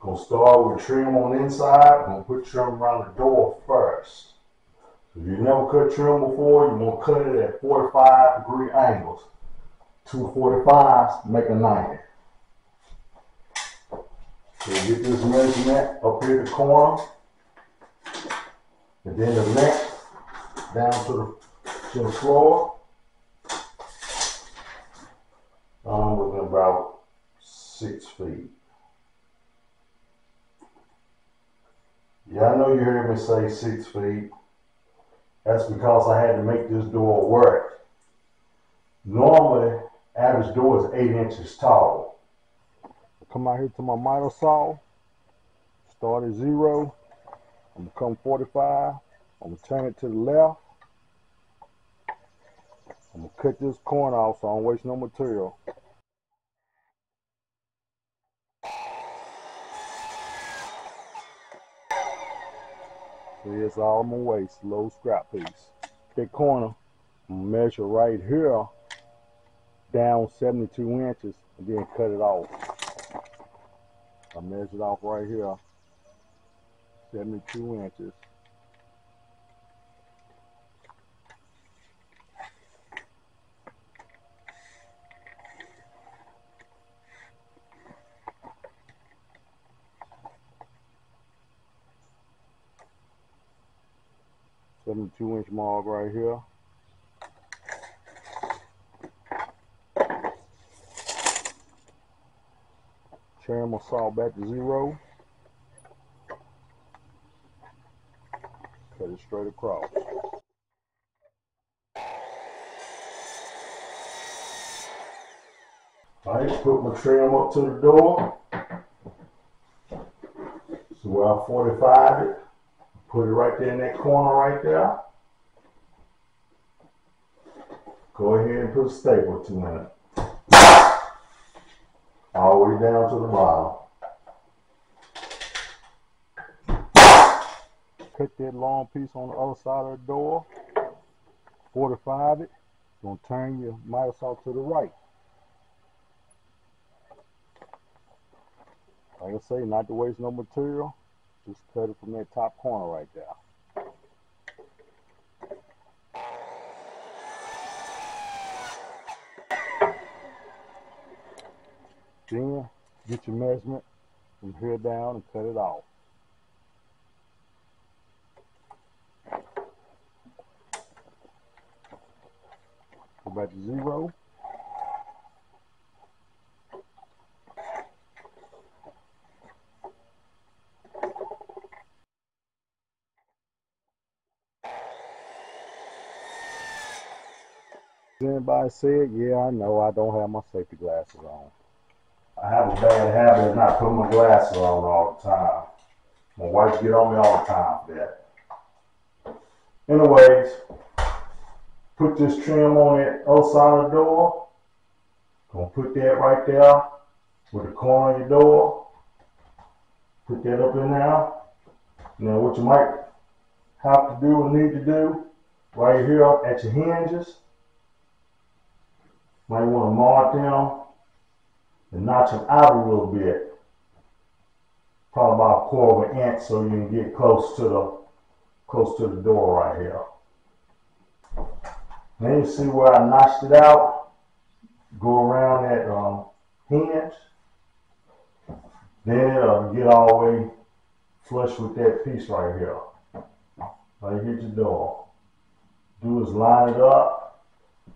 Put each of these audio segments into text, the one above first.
Gonna start with trim on the inside. Gonna put trim around the door first. If you never cut trim before, you to cut it at 45 degree angles. Two 45s make a 90. So get this measurement up here the corner. And then the length down to the, to the floor. Um, I'm looking about six feet. Yeah, I know you heard me say six feet. That's because I had to make this door work. Normally, average door is eight inches tall. Come out here to my miter saw. Start at zero. I'm gonna come 45. I'm gonna turn it to the left. I'm gonna cut this corner off so I don't waste no material. It's all I'm waste, low scrap piece. That corner, measure right here down 72 inches and then cut it off. I measured off right here, 72 inches. Seventy-two inch mark right here. My saw back to zero. Cut it straight across. Alright, put my trim up to the door. So where I 45 it, put it right there in that corner right there. Go ahead and put a staple to it all the way down to the bottom. Cut that long piece on the other side of the door. 45 it. Gonna turn your miter saw to the right. Like I say, not to waste no material. Just cut it from that top corner right there. Then get your measurement from here down and cut it off. To zero. Anybody see it? yeah, I know I don't have my safety glasses on. I have a bad habit of not putting my glasses on all the time. My wife get on me all the time for that. Anyways, put this trim on that outside of the door. Gonna put that right there with the corner of your door. Put that up in there. Now what you might have to do or need to do right here at your hinges. Might want to mark them and notch them out a little bit. Probably about a quarter of an inch so you can get close to the close to the door right here. Then you see where I notched it out. Go around that um, hinge. Then it'll get all the way flush with that piece right here. Right hit your door. Do is line it up.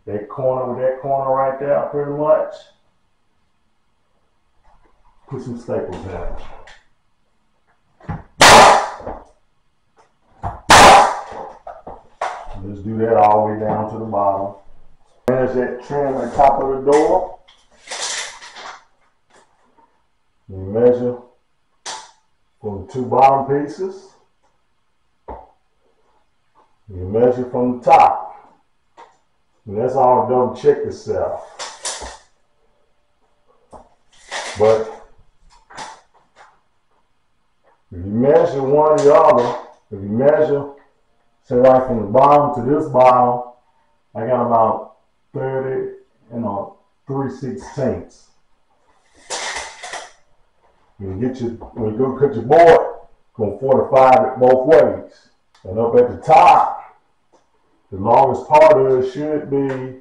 That corner with that corner right there pretty much put some staples it. Let's do that all the way down to the bottom. There's that trim at the top of the door. You measure from the two bottom pieces. You measure from the top. And that's all double check itself. But if you measure one or the other, if you measure, say right from the bottom to this bottom, I got about 30, you know, 3 sixteenths. you get your when you go cut your board, gonna fortify it both ways. And up at the top, the longest part of it should be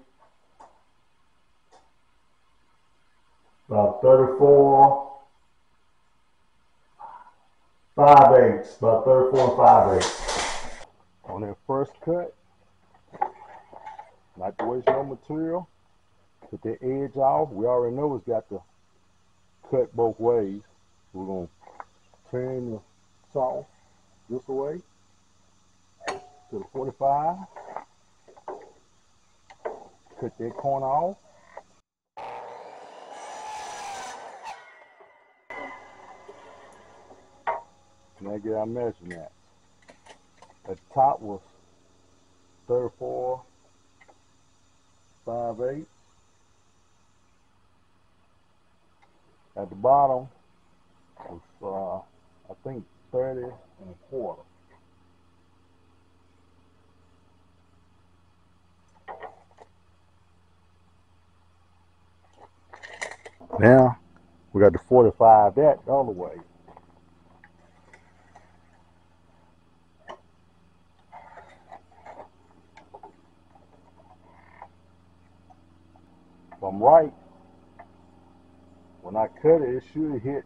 about 34, 5 eighths, about 34 and 5 eighths. On that first cut, not to waste no material, put that edge off. We already know it's got to cut both ways. We're going to turn the saw this way to the 45. Cut that corner off. Now get our measurements. At the top was 34, 5 8. At the bottom was, uh, I think, 30 and a quarter. Now, we got to 45 that all the way. If I'm right, when I cut it, it should hit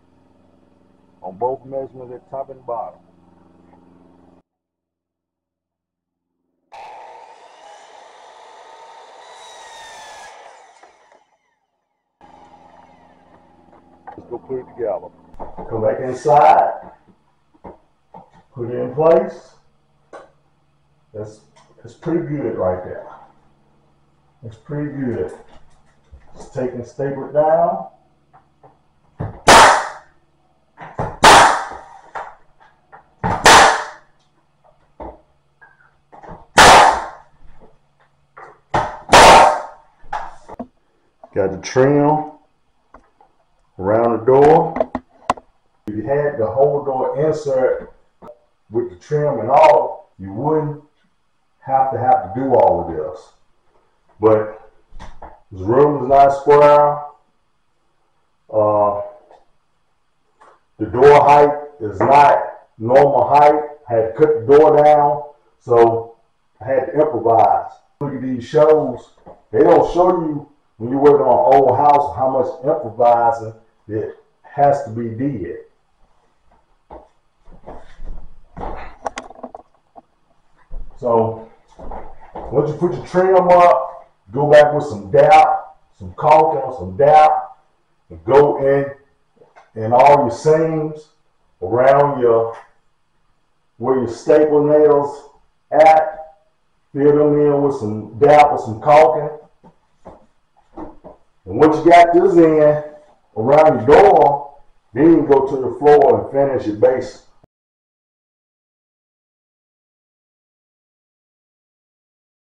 on both measurements at top and bottom. Let's go put it together. Come back inside, put it in place. That's, that's pretty good right there. That's pretty good. Just take and staple it down. Got the trim door. If you had the whole door insert with the trim and all, you wouldn't have to have to do all of this. But this room is not square. Uh, the door height is not normal height. I had to cut the door down, so I had to improvise. Look at these shows. They don't show you when you're working on an old house how much improvising that has to be did. So once you put your trim up, go back with some DAP, some caulking some DAP, and go in and all your seams around your where your staple nails at, fill them in with some DAP or some caulking. And once you got this in around the door, then you go to the floor and finish your base